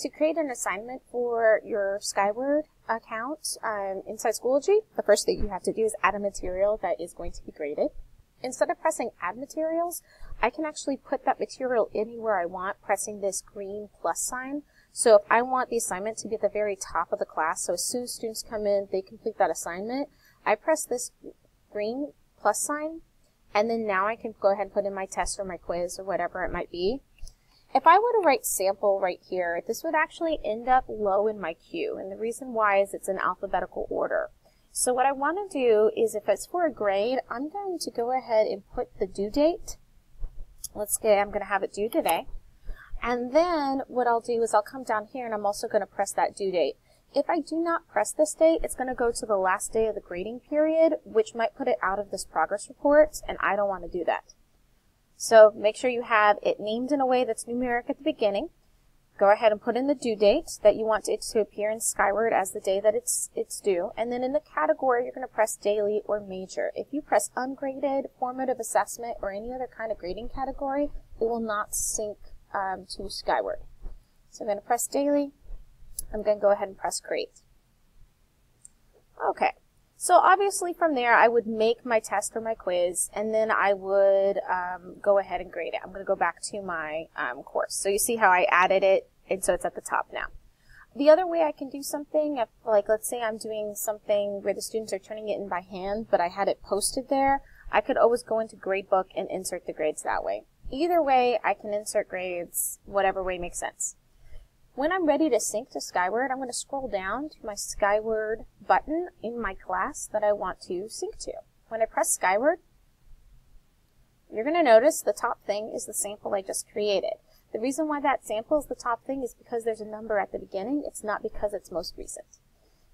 To create an assignment for your Skyward account um, inside Schoology, the first thing you have to do is add a material that is going to be graded. Instead of pressing add materials, I can actually put that material anywhere I want pressing this green plus sign. So if I want the assignment to be at the very top of the class, so as soon as students come in, they complete that assignment, I press this green plus sign, and then now I can go ahead and put in my test or my quiz or whatever it might be. If I were to write sample right here, this would actually end up low in my queue. And the reason why is it's in alphabetical order. So what I want to do is if it's for a grade, I'm going to go ahead and put the due date. Let's say I'm going to have it due today. And then what I'll do is I'll come down here and I'm also going to press that due date. If I do not press this date, it's going to go to the last day of the grading period, which might put it out of this progress report, and I don't want to do that. So make sure you have it named in a way that's numeric at the beginning. Go ahead and put in the due date that you want it to appear in Skyward as the day that it's it's due. And then in the category, you're going to press daily or major. If you press ungraded, formative assessment, or any other kind of grading category, it will not sync um, to Skyward. So I'm going to press daily. I'm going to go ahead and press create. Okay. So obviously from there, I would make my test or my quiz, and then I would um, go ahead and grade it. I'm going to go back to my um, course. So you see how I added it, and so it's at the top now. The other way I can do something, if, like let's say I'm doing something where the students are turning it in by hand, but I had it posted there, I could always go into Gradebook and insert the grades that way. Either way, I can insert grades, whatever way makes sense. When I'm ready to sync to Skyward, I'm going to scroll down to my Skyward button in my class that I want to sync to. When I press Skyward, you're going to notice the top thing is the sample I just created. The reason why that sample is the top thing is because there's a number at the beginning. It's not because it's most recent.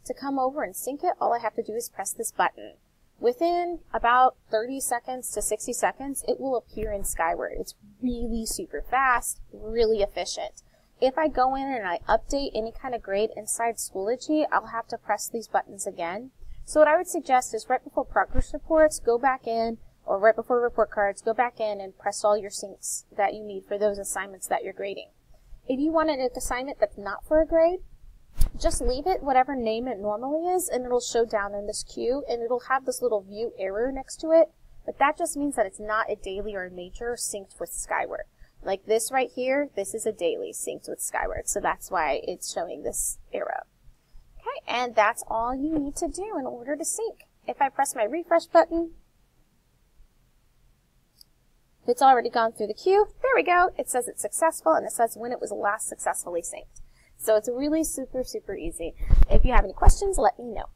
To come over and sync it, all I have to do is press this button. Within about 30 seconds to 60 seconds, it will appear in Skyward. It's really super fast, really efficient. If I go in and I update any kind of grade inside Schoology, I'll have to press these buttons again. So what I would suggest is right before progress reports, go back in, or right before report cards, go back in and press all your syncs that you need for those assignments that you're grading. If you want an assignment that's not for a grade, just leave it whatever name it normally is, and it'll show down in this queue, and it'll have this little view arrow next to it, but that just means that it's not a daily or a major synced with Skyward. Like this right here, this is a daily synced with Skyward, so that's why it's showing this arrow. Okay, and that's all you need to do in order to sync. If I press my refresh button, it's already gone through the queue. There we go. It says it's successful, and it says when it was last successfully synced. So it's really super, super easy. If you have any questions, let me know.